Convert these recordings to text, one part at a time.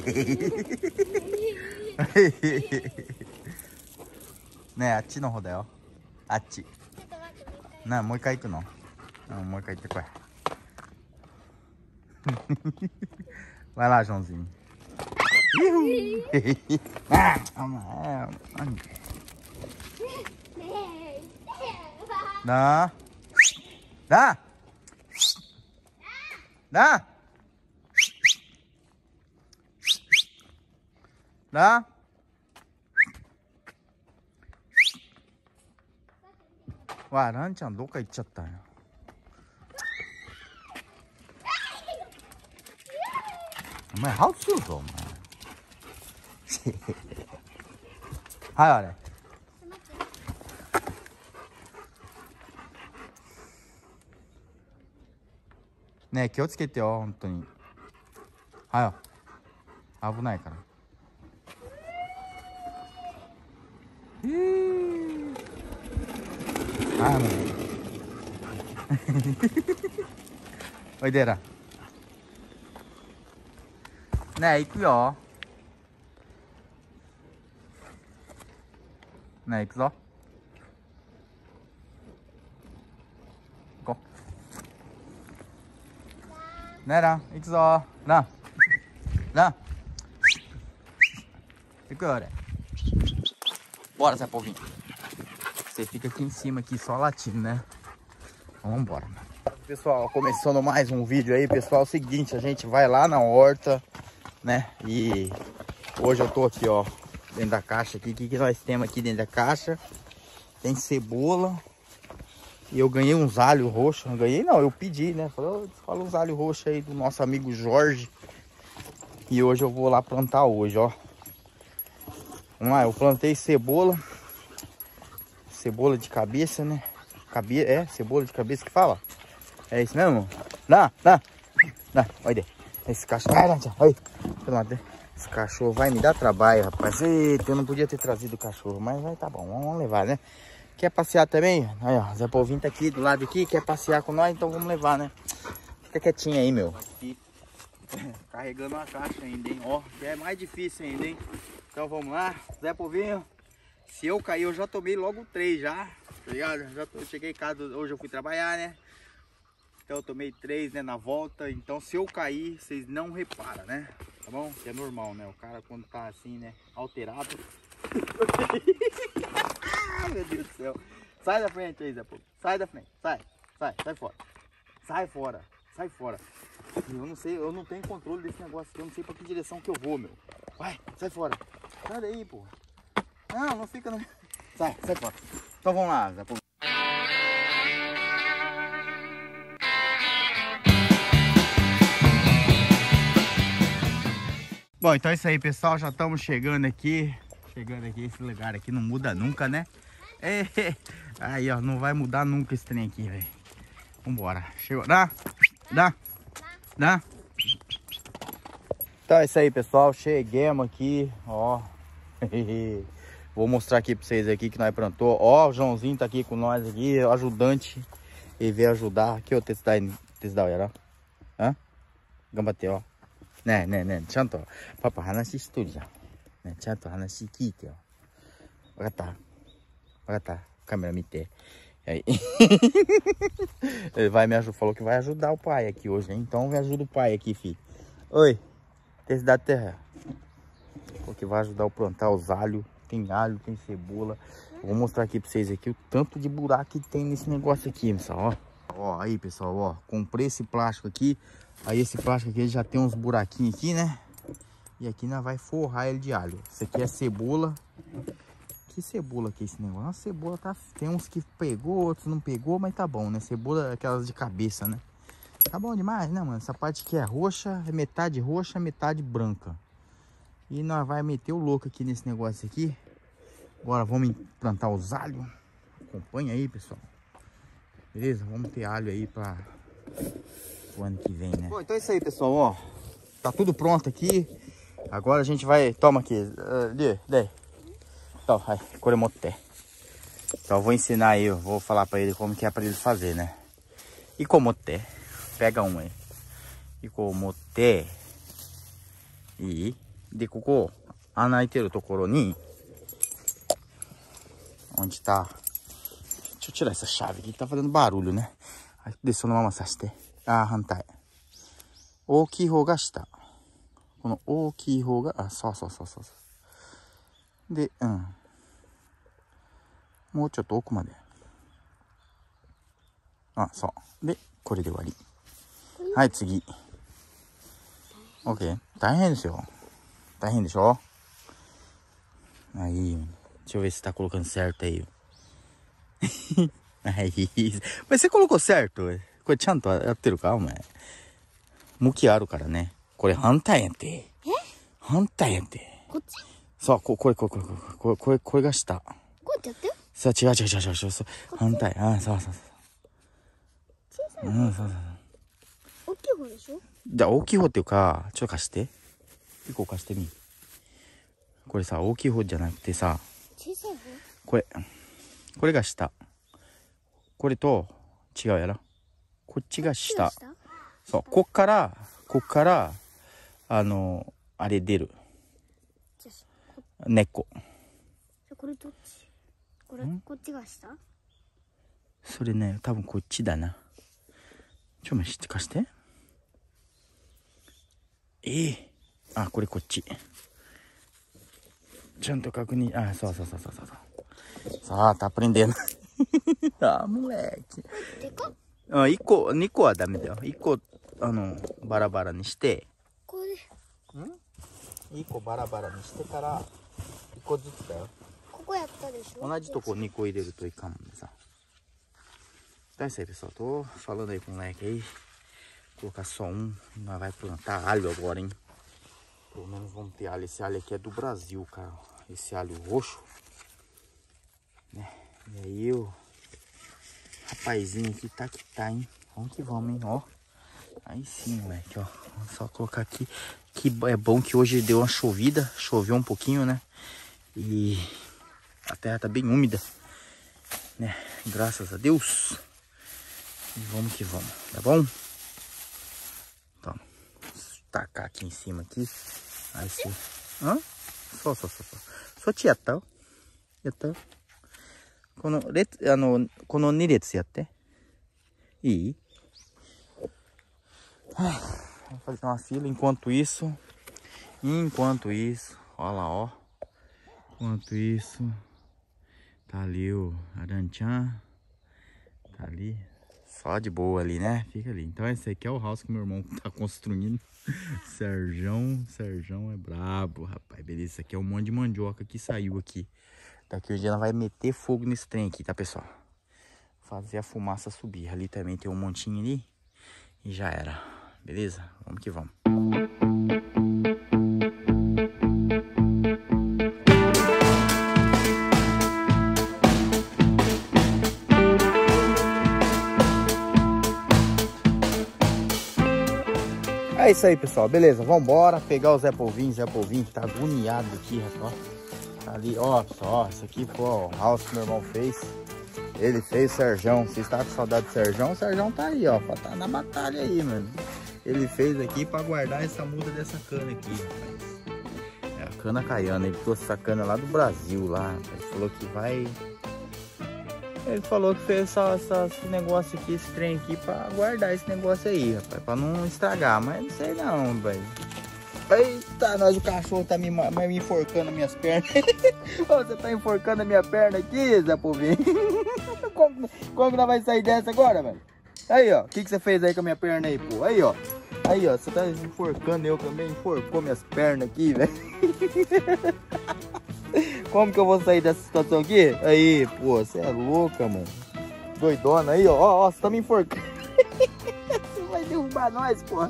ねえあっちの方だよあっちなあもう一回行くの？うんもう一回行ってこい Vai lá, Joãozinho. ah, é, Dá. Dá. Dá. な？わあんちゃんどっか行っちゃったんや。お前ハウスするぞお前。はいあれ。ねえ気をつけてよ本当に。はよ。危ないから。えー、あもうおいでら。ねえ行くよ。ねえ行くぞ。行こう。ねえラン。行くぞ。ラン。ラン。行くよ俺 Bora, Zé Povinho. Você fica aqui em cima, aqui só latindo, né? Vamos embora. Pessoal, começando mais um vídeo aí, pessoal. É o seguinte, a gente vai lá na horta, né? E hoje eu tô aqui, ó, dentro da caixa aqui. O que, que nós temos aqui dentro da caixa? Tem cebola. E eu ganhei uns alhos roxos. Não ganhei não, eu pedi, né? Falei, fala uns alhos roxos aí do nosso amigo Jorge. E hoje eu vou lá plantar hoje, ó. Vamos lá, eu plantei cebola. Cebola de cabeça, né? Cabe... É, cebola de cabeça que fala? É isso mesmo? Dá, dá. Dá, olha aí. Esse cachorro. Ai, olha. Esse cachorro vai me dar trabalho, rapaz. Eita, eu não podia ter trazido o cachorro, mas vai tá bom, vamos levar, né? Quer passear também? Aí, ó, Zé Povinho tá aqui do lado aqui, quer passear com nós, então vamos levar, né? Fica quietinho aí, meu. Aqui, carregando a caixa ainda, hein? Ó, que é mais difícil ainda, hein? Então vamos lá, Zé Povinho. Se eu cair, eu já tomei logo três já, tá ligado? Já tô, cheguei em casa, hoje eu fui trabalhar, né? Então eu tomei três, né, na volta. Então se eu cair, vocês não reparam, né? Tá bom? Que é normal, né? O cara quando tá assim, né, alterado. Meu Deus do céu. Sai da frente aí, Zé Pô. Sai da frente. Sai, sai, sai fora. Sai fora, sai fora. Eu não sei, eu não tenho controle desse negócio aqui. Eu não sei pra que direção que eu vou, meu. Vai, sai fora. Sai daí, pô. Não, não fica no... Sai, sai fora. Então vamos lá, Zé. Bom, então é isso aí, pessoal. Já estamos chegando aqui. Chegando aqui, esse lugar aqui não muda nunca, né? É, aí, ó, não vai mudar nunca esse trem aqui, velho. Vambora. Chegou. Dá, dá, dá. Então é isso aí, pessoal. Cheguemos aqui, ó. Vou mostrar aqui pra vocês aqui que nós plantou. Ó, o Joãozinho tá aqui com nós aqui, ajudante. Ele veio ajudar. Aqui, ó, testar ele. O era. Hã? Gambate, ó. Né, né, né. Chanto. Papa, hanashi shitori já. Né, chanto hanashi kite, ó. Wakatta. Wakatta. Tá. Tá. Câmera mite. Aí. ele vai me ajudar. Falou que vai ajudar o pai aqui hoje, hein? Então, ajuda o pai aqui, filho. Oi tem da terra. Falou que vai ajudar o plantar os alhos. Tem alho, tem cebola. vou mostrar aqui pra vocês aqui o tanto de buraco que tem nesse negócio aqui, pessoal, ó. Ó, aí, pessoal, ó. Comprei esse plástico aqui. Aí esse plástico aqui já tem uns buraquinhos aqui, né? E aqui nós vai forrar ele de alho. Isso aqui é cebola. Que cebola que é esse negócio? A cebola tá... Tem uns que pegou, outros não pegou, mas tá bom, né? Cebola é aquelas de cabeça, né? Tá bom demais, né, mano? Essa parte aqui é roxa, é metade roxa, metade branca. E nós vai meter o louco aqui nesse negócio aqui. Agora vamos plantar os alhos. Acompanha aí, pessoal. Beleza? Vamos ter alho aí pra o ano que vem, né? Bom, então é isso aí, pessoal, ó. Tá tudo pronto aqui. Agora a gente vai... Toma aqui. Uh, dê, Então, vai. Coremoté. Então eu vou ensinar aí, eu vou falar pra ele como que é pra ele fazer, né? E comoté. でこう持って、いい？で、ここ、穴開いてるところに、onde tá? Deixa eu tirar essa で、そのまま刺して。ああ、反対。大きい方が下。この大きい方が、あ、そうそうそうそう,そう。で、うん。もうちょっと奥まで。あ、そう。で、これで終わり。はい、次。OK。大変ですよ。大変でしょ？Aí, deixa eu ver se tá colocando certo aí. aí. Mas você colocou certo? これちゃんとやってるか？お前。向きあるからね。これ反対やって。え？反対やって。こっち？そう、ここれ、これ、これ、これ、これ、これが下。こうやってやってさあ、違う違う違う違う反対。ああ、そうそうそう。小さいうん、そうそうそう。大きい方でしょ？じゃあ、大きい方っていうか、ちょっと貸して。一個貸してみ。これさ、大きい方じゃなくてさ、小さい方？これ、これが下。これと違うやろ。こっちが下。そう、こっから、こっから、あの、あれ出る。根っこ。これどっち？これ、こっちが下？それね、多分こっちだな。ちょ、っと貸して。ええ。あ、これこっち。ちゃんと確認。あ、そうそうそうそう,そう。さあ、たっぷりんで。あ、もうえ。でかあ、一個、二個はダメだよ。一個、あの、バラバラにして。こ。一個バラバラにしてから、一個ずつだよ。同じとこ二個入れるといかんもんさ。大丈でそうと、ファルデイコンがやけい。Colocar só um. Nós vai plantar alho agora, hein? Pelo menos vamos ter alho. Esse alho aqui é do Brasil, cara. Esse alho roxo. Né? E aí o rapazinho aqui tá que tá, hein? Vamos que vamos, hein? Ó. Aí sim, moleque, ó. Vamos só colocar aqui. Que é bom que hoje deu uma chovida. Choveu um pouquinho, né? E a terra tá bem úmida. Né? Graças a Deus. E vamos que vamos, tá bom? Então, tacar aqui em cima aqui. Aí sim. Hã? そうそうそうそう。そっちやったやったこの列、あの、この2列やって。いい Vou fazer uma fila enquanto isso. Enquanto isso, ó lá, ó. Enquanto isso, tá ali o Aranchan. Tá ali. só de boa ali, né? Fica ali. Então esse aqui é o house que meu irmão tá construindo. Serjão, Serjão é brabo, rapaz. Beleza, aqui é um monte de mandioca que saiu aqui. Daqui dia ela vai meter fogo nesse trem aqui, tá, pessoal? Fazer a fumaça subir. Ali também tem um montinho ali. E já era. Beleza? Vamos que vamos. É isso aí, pessoal. Beleza, vambora pegar o Zé Polvinho. Zé Polvinho que tá agoniado aqui, rapaz. Tá ali, ó, pessoal, isso aqui foi o house que meu irmão fez. Ele fez o Serjão. Você está com saudade do Serjão? O Serjão tá aí, ó. Tá na batalha aí, mano. Ele fez aqui pra guardar essa muda dessa cana aqui, rapaz. É a cana caiana. Ele trouxe essa cana lá do Brasil, lá. Ele falou que vai ele falou que fez essa, essa, esse negócio aqui, esse trem aqui, pra guardar esse negócio aí, rapaz. Pra não estragar, mas não sei não, velho. Eita, nós o cachorro tá me, me enforcando minhas pernas. Você tá enforcando a minha perna aqui, Zé Povinho? como, como que nós vai sair dessa agora, velho? Aí, ó. O que, que você fez aí com a minha perna aí, pô? Aí, ó. Aí, ó. Você tá enforcando eu também. Enforcou minhas pernas aqui, velho. Como que eu vou sair dessa situação aqui? Aí, pô, você é louca, mano. Doidona aí, ó. Ó, você tá me enforcando. você vai derrubar nós, pô.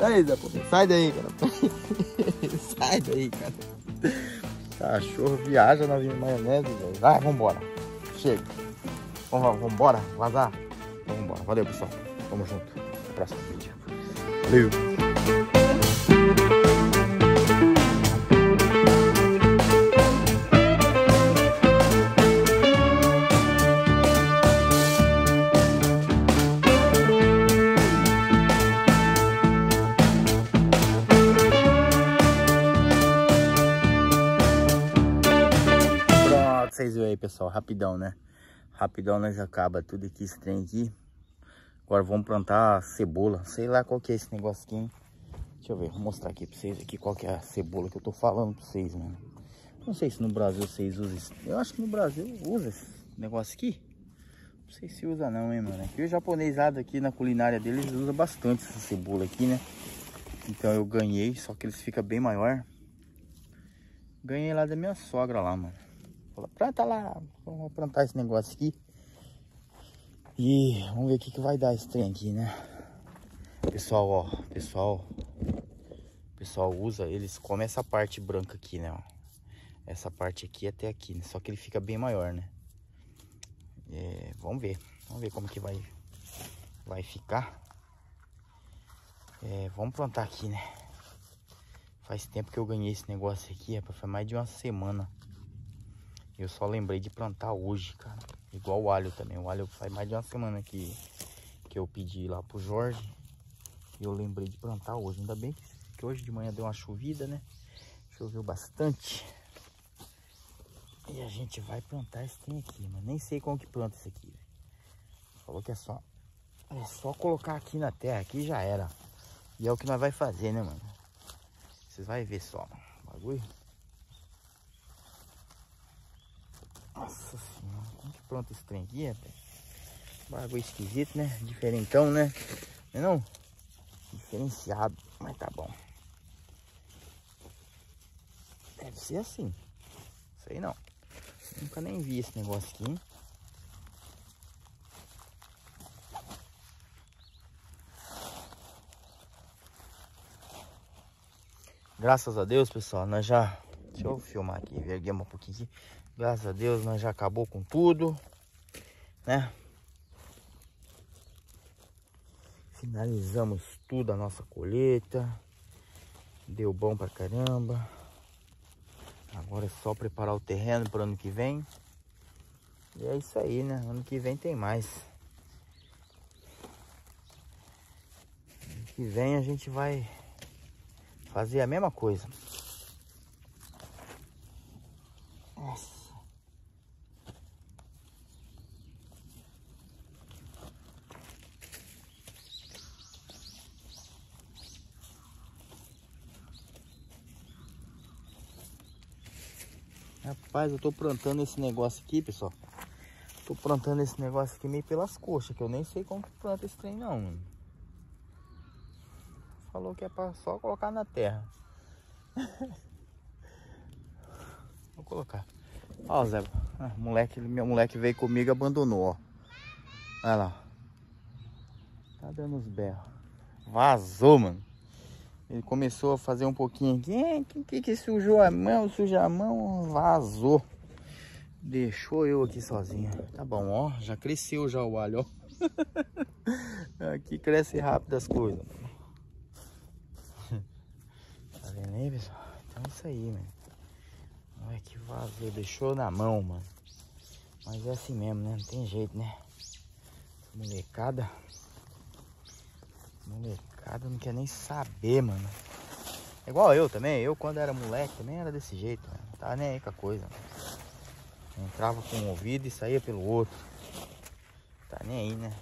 Aí, Zé, pô. Sai daí, cara. Sai daí, cara. Cachorro viaja na maionese, velho. Vai, vambora. Chega. Vamos, vambora, vazar. Vambora. Valeu, pessoal. Tamo junto. Até o próximo vídeo. Valeu. Rapidão, né? Rapidão nós acaba tudo aqui, esse trem aqui. Agora vamos plantar cebola. Sei lá qual que é esse negócio aqui, hein? Deixa eu ver, vou mostrar aqui pra vocês aqui qual que é a cebola que eu tô falando pra vocês, mano. Não sei se no Brasil vocês usam isso. Eu acho que no Brasil usa esse negócio aqui. Não sei se usa não, hein, mano. Aqui o japonesado aqui na culinária deles usa bastante essa cebola aqui, né? Então eu ganhei, só que eles ficam bem maior. Ganhei lá da minha sogra lá, mano. Falou, planta lá, vamos plantar esse negócio aqui. E vamos ver o que, que vai dar esse trem aqui, né? Pessoal, ó, pessoal, pessoal usa, eles comem essa parte branca aqui, né, ó. Essa parte aqui até aqui, né? Só que ele fica bem maior, né? É, vamos ver. Vamos ver como que vai, vai ficar. É, vamos plantar aqui, né? Faz tempo que eu ganhei esse negócio aqui, rapaz. Foi mais de uma semana. Eu só lembrei de plantar hoje, cara. Igual o alho também. O alho faz mais de uma semana que, que eu pedi lá pro Jorge. E eu lembrei de plantar hoje. Ainda bem que hoje de manhã deu uma chovida, né? Choveu bastante. E a gente vai plantar esse trem aqui, mas nem sei como que planta isso aqui. Falou que é só, é só colocar aqui na terra, aqui já era. E é o que nós vai fazer, né, mano? Vocês vão ver só, mano. Bagulho. Nossa planta esse trem aqui, rapaz? Bagulho esquisito, né? Diferentão, né? Não é não? Diferenciado, mas tá bom. Deve ser assim. Sei não. Nunca nem vi esse negócio aqui. Graças a Deus, pessoal, nós já... Deixa eu filmar aqui, verguemos um pouquinho aqui. Graças a Deus, nós já acabou com tudo, né? Finalizamos tudo a nossa colheita. Deu bom pra caramba. Agora é só preparar o terreno para ano que vem. E é isso aí, né? Ano que vem tem mais. Ano que vem a gente vai fazer a mesma coisa. Nossa. Rapaz, eu tô plantando esse negócio aqui, pessoal. Tô plantando esse negócio aqui meio pelas coxas, que eu nem sei como planta esse trem não, mano. Falou que é pra só colocar na terra. Vou colocar. Ó, Zé, ah, moleque, meu moleque veio comigo e abandonou, ó. Olha lá. Tá dando os berros. Vazou, mano. Ele começou a fazer um pouquinho aqui. Quem que, que sujou a mão? Suja a mão, vazou. Deixou eu aqui sozinho. Tá bom, ó. Já cresceu já o alho, ó. aqui cresce rápido as coisas. Tá vendo aí, pessoal? Então é isso aí, mano. Olha que vazou. Deixou na mão, mano. Mas é assim mesmo, né? Não tem jeito, né? Molecada. Molecada Cada não quer nem saber, mano. É igual eu também. Eu, quando era moleque, também era desse jeito. Mano. Não tava nem aí com a coisa. Mano. Entrava com um ouvido e saía pelo outro. Tá nem aí, né?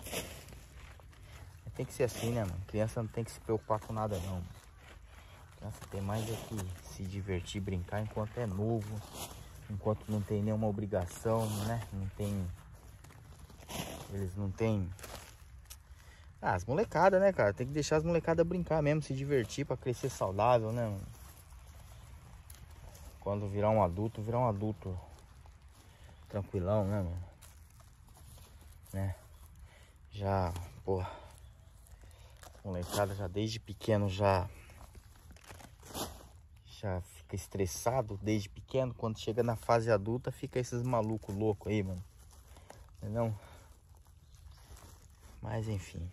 Tem que ser assim, né, mano? Criança não tem que se preocupar com nada, não. Criança tem mais é que se divertir, brincar enquanto é novo. Enquanto não tem nenhuma obrigação, né? Não tem... Eles não têm ah, as molecadas, né, cara? Tem que deixar as molecadas brincar mesmo, se divertir pra crescer saudável, né? Quando virar um adulto, virar um adulto tranquilão, né, mano? Né? Já, pô, molecada já desde pequeno já já fica estressado desde pequeno, quando chega na fase adulta fica esses malucos loucos aí, mano. Não? Mas enfim.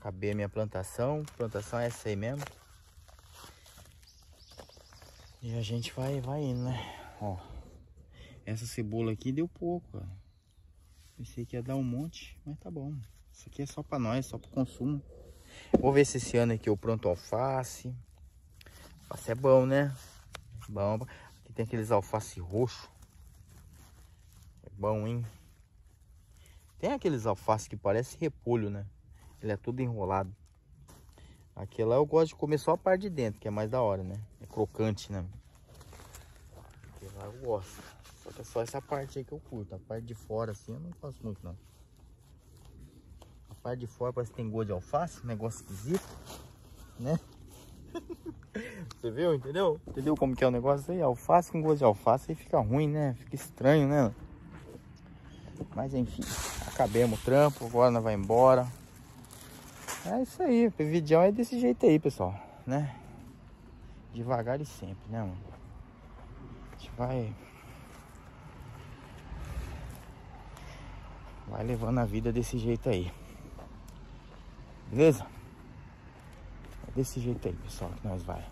Acabei a minha plantação. Plantação é essa aí mesmo. E a gente vai, vai indo, né? Ó. Essa cebola aqui deu pouco, ó. Pensei que ia dar um monte, mas tá bom. Isso aqui é só pra nós, só pro consumo. Vou ver se esse ano aqui eu planto alface. Alface é bom, né? Bom. Aqui tem aqueles alface roxo. Bom, hein? Tem aqueles alfaces que parece repolho, né? Ele é tudo enrolado. Aquele lá eu gosto de comer só a parte de dentro, que é mais da hora, né? É crocante, né? Aquele lá eu gosto. Só que é só essa parte aí que eu curto. A parte de fora, assim, eu não faço muito, não. A parte de fora parece que tem gosto de alface, negócio esquisito, né? Você viu, entendeu? Entendeu como que é o negócio aí? Alface com gosto de alface aí fica ruim, né? Fica estranho, né? Mas enfim, acabemos o trampo, agora nós vamos embora. É isso aí, o vídeo é desse jeito aí, pessoal, né? Devagar e sempre, né, mano? A gente vai... Vai levando a vida desse jeito aí. Beleza? É desse jeito aí, pessoal, que nós vai.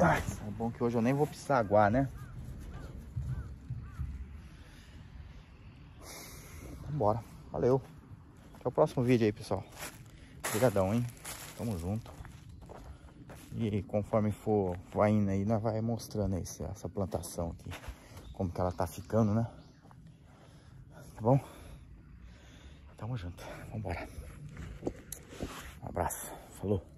Ai, é bom que hoje eu nem vou precisar aguar, né? Bora. Valeu. Até o próximo vídeo aí, pessoal. Obrigadão, hein? Tamo junto. E conforme for vai indo aí, nós vai mostrando aí essa plantação aqui. Como que ela tá ficando, né? Tá bom? Tamo junto. Vambora. Um abraço. Falou.